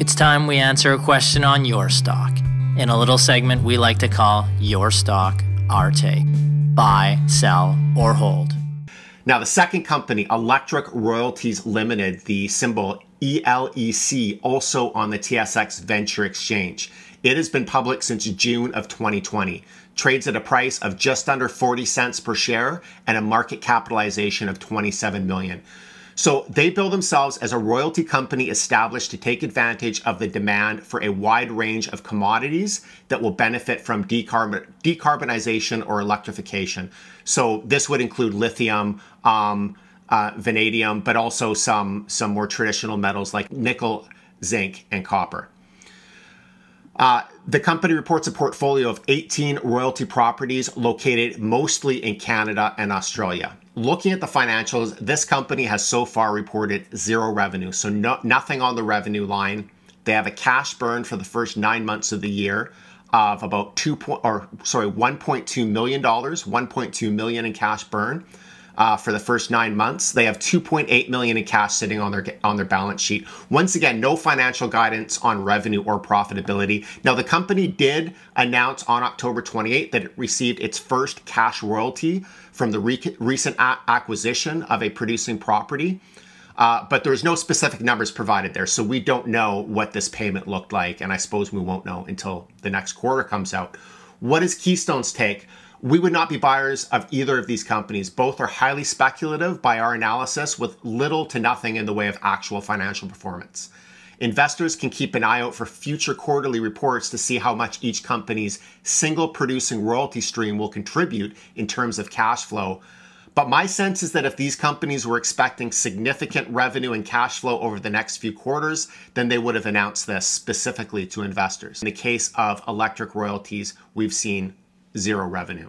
It's time we answer a question on your stock in a little segment we like to call Your Stock, Our Take. Buy, sell, or hold. Now, the second company, Electric Royalties Limited, the symbol ELEC, also on the TSX Venture Exchange. It has been public since June of 2020, trades at a price of just under 40 cents per share and a market capitalization of 27 million. So they bill themselves as a royalty company established to take advantage of the demand for a wide range of commodities that will benefit from decarbon- decarbonization or electrification. So this would include lithium, um, uh, vanadium, but also some some more traditional metals like nickel, zinc, and copper. Uh, the company reports a portfolio of 18 royalty properties located mostly in Canada and Australia. Looking at the financials, this company has so far reported zero revenue, so no, nothing on the revenue line. They have a cash burn for the first nine months of the year of about two point, or sorry, 1.2 million dollars, 1.2 million in cash burn uh, for the first nine months. They have 2.8 million in cash sitting on their on their balance sheet. Once again, no financial guidance on revenue or profitability. Now, the company did announce on October 28th that it received its first cash royalty from the re- recent a- acquisition of a producing property. Uh, but there's no specific numbers provided there, so we don't know what this payment looked like, and I suppose we won't know until the next quarter comes out. What is KeyStone's take? We would not be buyers of either of these companies. Both are highly speculative by our analysis with little to nothing in the way of actual financial performance. Investors can keep an eye out for future quarterly reports to see how much each company's single producing royalty stream will contribute in terms of cash flow. But my sense is that if these companies were expecting significant revenue and cash flow over the next few quarters, then they would have announced this specifically to investors. In the case of electric royalties, we've seen zero revenue.